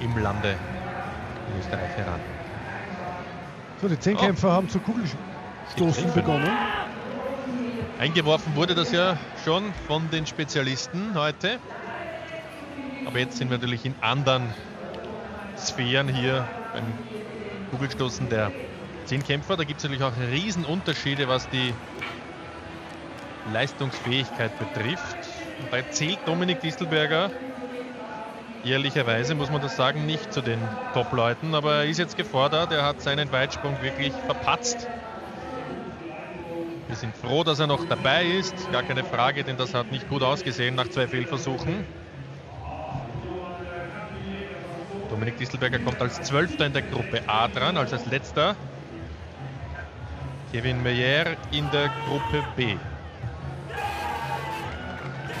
im Lande in Österreich heran. So, die Zehnkämpfer oh. haben zu Kugelstoßen begonnen. Eingeworfen wurde das ja schon von den Spezialisten heute. Aber jetzt sind wir natürlich in anderen Sphären hier beim Kugelstoßen der Zehnkämpfer. Da gibt es natürlich auch Riesenunterschiede, was die Leistungsfähigkeit betrifft. Und da zählt Dominik Distelberger ehrlicherweise, muss man das sagen, nicht zu den Top-Leuten, aber er ist jetzt gefordert. Er hat seinen Weitsprung wirklich verpatzt. Wir sind froh, dass er noch dabei ist. Gar keine Frage, denn das hat nicht gut ausgesehen nach zwei Fehlversuchen. Dominik Distelberger kommt als Zwölfter in der Gruppe A dran, als als letzter. Kevin Meyer in der Gruppe B.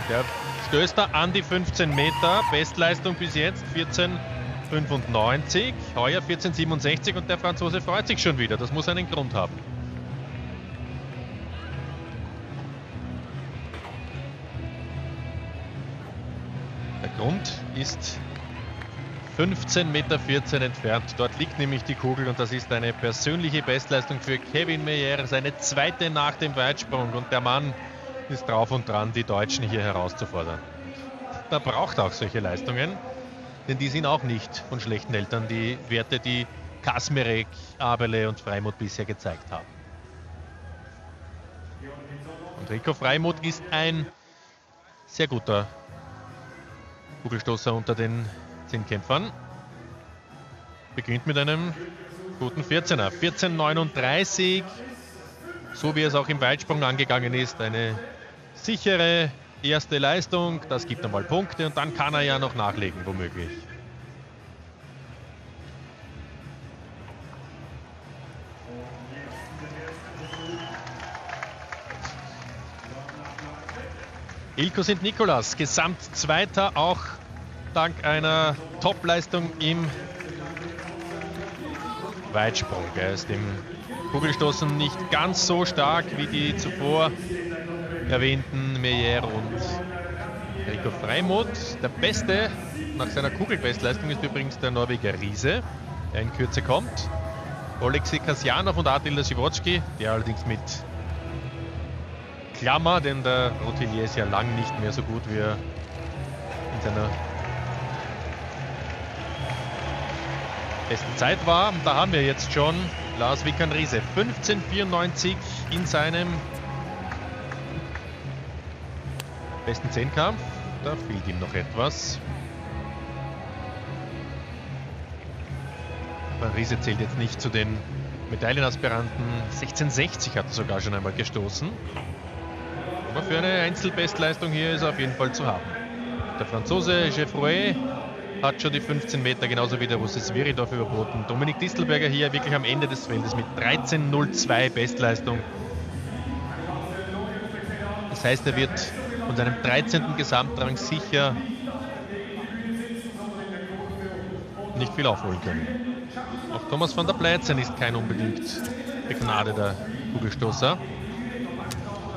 Der stößt er an die 15 Meter. Bestleistung bis jetzt 14,95. Heuer 14,67 und der Franzose freut sich schon wieder. Das muss einen Grund haben. Der Grund ist 15,14 Meter entfernt. Dort liegt nämlich die Kugel und das ist eine persönliche Bestleistung für Kevin Meyer, seine zweite nach dem Weitsprung. Und der Mann ist drauf und dran, die Deutschen hier herauszufordern. Da braucht auch solche Leistungen, denn die sind auch nicht von schlechten Eltern, die Werte, die Kasmirek, Abele und Freimut bisher gezeigt haben. Und Rico Freimut ist ein sehr guter Kugelstoßer unter den Zehnkämpfern. Beginnt mit einem guten 14er. 14,39. So wie es auch im Weitsprung angegangen ist. Eine sichere erste Leistung. Das gibt einmal Punkte und dann kann er ja noch nachlegen, womöglich. Ilko sind Nikolas, Gesamt Zweiter, auch dank einer Topleistung im Weitsprung. Er ist im Kugelstoßen nicht ganz so stark wie die zuvor erwähnten Meyer und Rico Freimuth. Der Beste nach seiner Kugelbestleistung ist übrigens der Norweger Riese, der in Kürze kommt. Oleksiy Kasjanov und Attila Siwotski, der allerdings mit Klammer, denn der Rotelier ist ja lang nicht mehr so gut, wie er in seiner besten Zeit war. Da haben wir jetzt schon Lars Wickern Riese. 15,94 in seinem besten Zehnkampf. Da fehlt ihm noch etwas. Aber Riese zählt jetzt nicht zu den Medaillenaspiranten. 1660 hat er sogar schon einmal gestoßen. Aber für eine Einzelbestleistung hier ist er auf jeden Fall zu haben. Der Franzose Geoffroy hat schon die 15 Meter genauso wie der Russe Sviridov überboten. Dominik Distelberger hier wirklich am Ende des Feldes mit 13.02 Bestleistung. Das heißt, er wird von seinem 13. Gesamtrang sicher nicht viel aufholen können. Auch Thomas van der Pleitzen ist kein unbedingt begnadeter Kugelstoßer.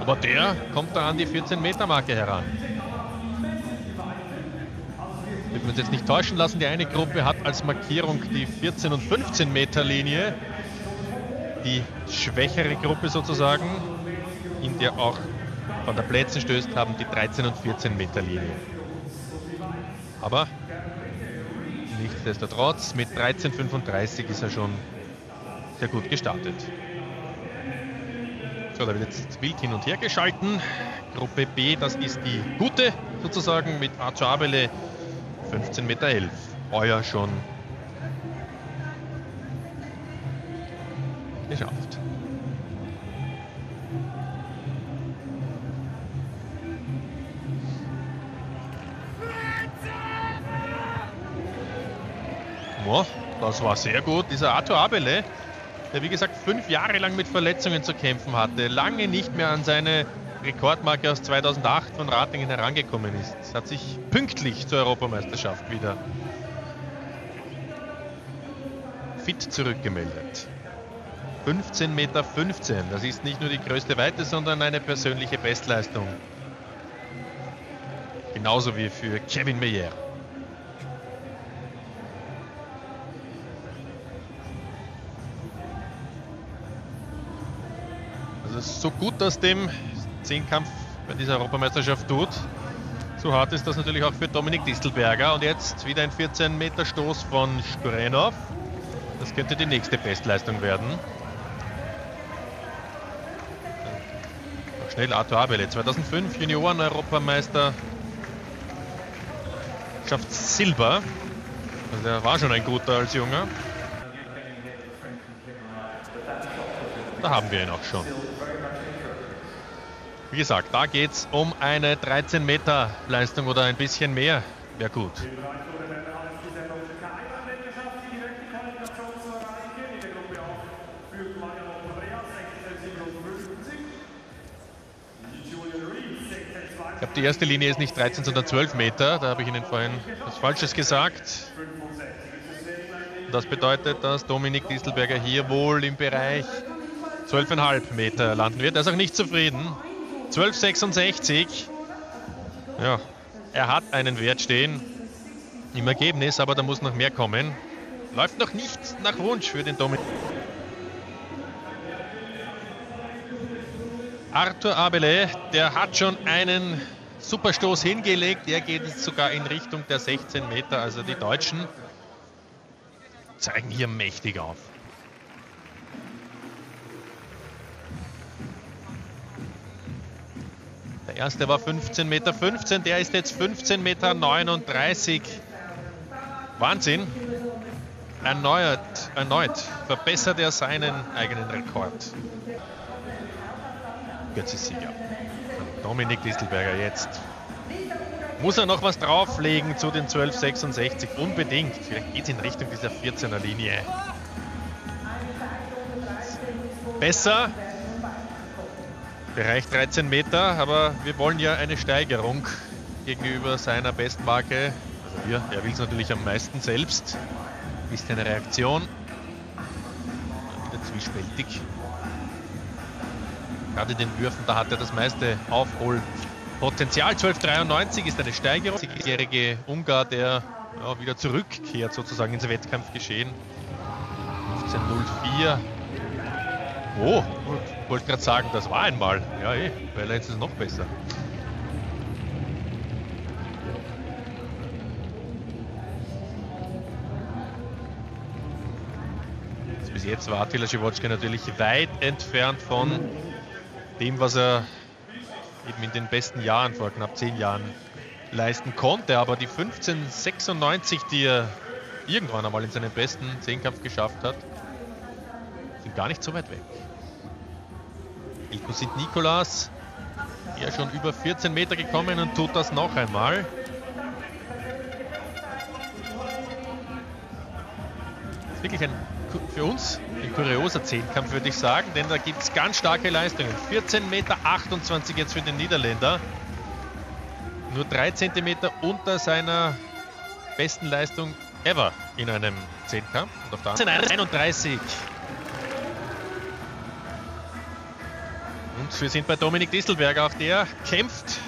Aber der kommt da an die 14 Meter Marke heran. Wir uns jetzt nicht täuschen lassen, die eine Gruppe hat als Markierung die 14 und 15 Meter Linie. Die schwächere Gruppe sozusagen, in der auch von der Plätzen stößt, haben die 13 und 14 Meter Linie. Aber nichtsdestotrotz, mit 13,35 ist er schon sehr gut gestartet. So, da wird jetzt wild hin und her geschalten. Gruppe B, das ist die gute sozusagen mit Archo Abele 15,11 Meter. Euer schon geschafft. Das war sehr gut. Dieser Arthur Abele, der wie gesagt fünf Jahre lang mit Verletzungen zu kämpfen hatte, lange nicht mehr an seine Rekordmarke aus 2008 von Ratingen herangekommen ist. Es hat sich pünktlich zur Europameisterschaft wieder fit zurückgemeldet. 15,15 ,15 Meter, das ist nicht nur die größte Weite, sondern eine persönliche Bestleistung. Genauso wie für Kevin Meyer. Also so gut aus dem Zehnkampf bei dieser Europameisterschaft tut. So hart ist das natürlich auch für Dominik Distelberger. Und jetzt wieder ein 14 Meter Stoß von Skurenov. Das könnte die nächste Bestleistung werden. Schnell Arthur Abele, 2005 Junioren-Europameister, schafft Silber. Also er war schon ein guter als Junger. Da haben wir ihn auch schon. Wie gesagt, da geht es um eine 13 Meter Leistung oder ein bisschen mehr. Wäre gut. Ich glaube, die erste Linie ist nicht 13, sondern 12 Meter. Da habe ich Ihnen vorhin was Falsches gesagt. Das bedeutet, dass Dominik Distelberger hier wohl im Bereich 12,5 Meter landen wird. Er ist auch nicht zufrieden. 12,66. Ja, er hat einen Wert stehen im Ergebnis, aber da muss noch mehr kommen. Läuft noch nicht nach Wunsch für den Dominik. Arthur Abele, der hat schon einen Superstoß hingelegt. Er geht jetzt sogar in Richtung der 16 Meter. Also die Deutschen zeigen hier mächtig auf. Der erste war 15,15 Meter, 15, der ist jetzt 15,39 Meter. Wahnsinn. Erneuert, erneut verbessert er seinen eigenen Rekord. Götze-Sieger. Dominik Distelberger jetzt. Muss er noch was drauflegen zu den 1266? Unbedingt. Vielleicht geht es in Richtung dieser 14er Linie. Besser. Bereich 13 Meter, aber wir wollen ja eine Steigerung gegenüber seiner Bestmarke. Also wir, er will es natürlich am meisten selbst. Ist eine Reaktion. Wieder zwiespältig. Gerade den Würfen, da hat er das meiste Aufholpotenzial. 1293 ist eine Steigerung. Der jährige Ungar, der ja, wieder zurückkehrt sozusagen ins Wettkampfgeschehen. 1504. Oh, wollte gerade sagen, das war einmal. Ja, eh, weil jetzt ist es noch besser. Bis jetzt war Attila Schiwotschka natürlich weit entfernt von dem, was er eben in den besten Jahren, vor knapp zehn Jahren, leisten konnte. Aber die 1596, die er irgendwann einmal in seinem besten Zehnkampf geschafft hat, sind gar nicht so weit weg. Ilko Sint Nikolas, er schon über 14 Meter gekommen und tut das noch einmal. Das ist wirklich ein für uns ein kurioser Zehnkampf, würde ich sagen, denn da gibt es ganz starke Leistungen. 14,28 Meter jetzt für den Niederländer. Nur 3 Zentimeter unter seiner besten Leistung ever in einem Zehnkampf. Und auf der anderen 31. Und wir sind bei Dominik Distelberger, auch der kämpft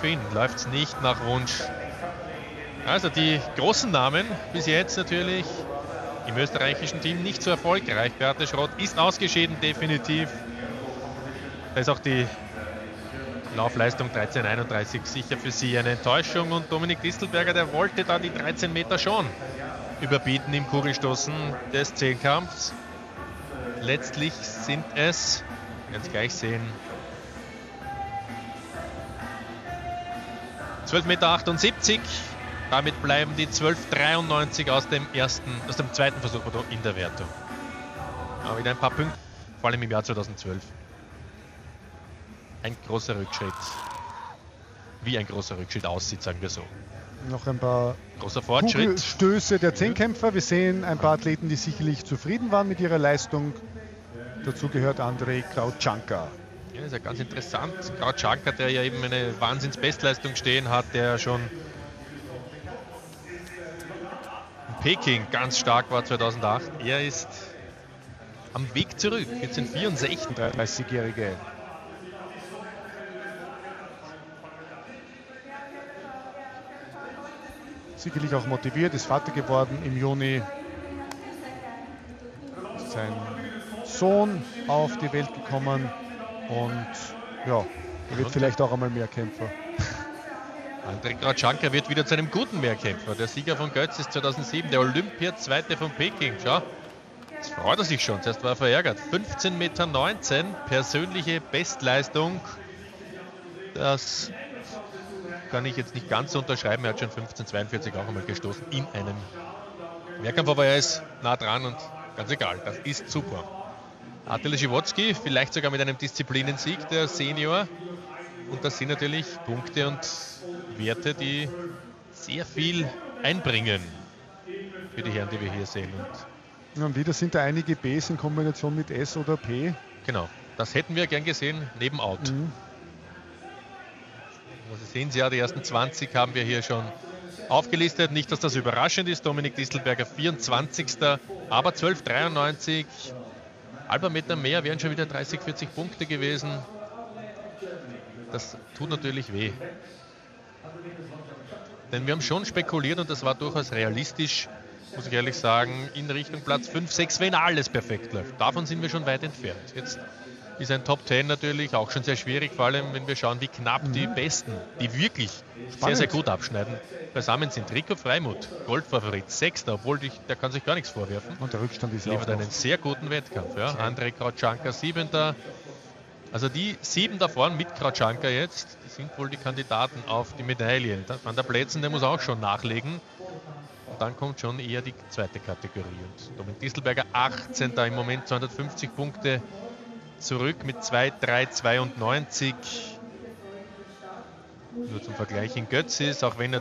für ihn läuft es nicht nach Wunsch. Also die großen Namen bis jetzt natürlich im österreichischen Team nicht so erfolgreich. Beate Schrott ist ausgeschieden, definitiv. Da ist auch die Laufleistung 13,31 sicher für sie eine Enttäuschung. Und Dominik Distelberger, der wollte da die 13 Meter schon überbieten im Kugelstoßen des Zehnkampfs. Letztlich sind es, jetzt gleich sehen, 12,78 Meter. Damit bleiben die 12,93 aus dem ersten, aus dem zweiten Versuch in der Wertung. Aber wieder ein paar Punkte, vor allem im Jahr 2012. Ein großer Rückschritt. Wie ein großer Rückschritt aussieht, sagen wir so. Noch ein paar großer Fortschritt. Stöße der Zehnkämpfer. Wir sehen ein paar Athleten, die sicherlich zufrieden waren mit ihrer Leistung. Dazu gehört Andrei Krautschanka. Ja, ist ja ganz interessant. Krautschanka, der ja eben eine Wahnsinns-Bestleistung stehen hat, der schon in Peking ganz stark war 2008. Er ist am Weg zurück. Jetzt sind 64. 30-Jährige. Sicherlich auch motiviert, ist Vater geworden im Juni. Sein Sohn auf die Welt gekommen und ja, er wird vielleicht auch einmal mehr Kämpfer. Andrei Krautschanka wird wieder zu einem guten Mehrkämpfer. Der Sieger von Götz ist 2007, der Olympia-Zweite von Peking. Schau, jetzt freut er sich schon. Zuerst war er verärgert. 15,19 Meter, persönliche Bestleistung. Das kann ich jetzt nicht ganz so unterschreiben. Er hat schon 15,42 auch einmal gestoßen in einem Mehrkampf, aber er ist nah dran und ganz egal. Das ist super. Attila Schiwotzki, vielleicht sogar mit einem Disziplinensieg, der Senior. Und das sind natürlich Punkte und Werte, die sehr viel einbringen für die Herren, die wir hier sehen. Und, und wieder sind da einige Bs in Kombination mit S oder P. Genau, das hätten wir gern gesehen, neben Out. Mhm. Also sehen Sie ja, die ersten 20 haben wir hier schon aufgelistet. Nicht, dass das überraschend ist. Dominik Distelberger 24. Aber 12,93. Halber Meter mehr wären schon wieder 30, 40 Punkte gewesen. Das tut natürlich weh. Denn wir haben schon spekuliert und das war durchaus realistisch, muss ich ehrlich sagen, in Richtung Platz 5, 6, wenn alles perfekt läuft. Davon sind wir schon weit entfernt. Jetzt ist ein Top 10 natürlich auch schon sehr schwierig, vor allem wenn wir schauen, wie knapp mhm. die Besten, die wirklich Spannend. sehr, sehr gut abschneiden, beisammen sind. Rico Freimut, Goldfavorit, Sechster, obwohl ich, der kann sich gar nichts vorwerfen. Und der Rückstand ist Liefert einen sehr guten Wettkampf. Ja. André Krautschanka, Siebenter, also die sieben da vorne mit Krautschanka jetzt, die sind wohl die Kandidaten auf die Medaille. Van der Plätzen, der muss auch schon nachlegen. Und dann kommt schon eher die zweite Kategorie. Und Dominik Distelberger 18. Da im Moment 250 Punkte zurück mit 2,392. Nur zum Vergleich in Götz ist, auch wenn er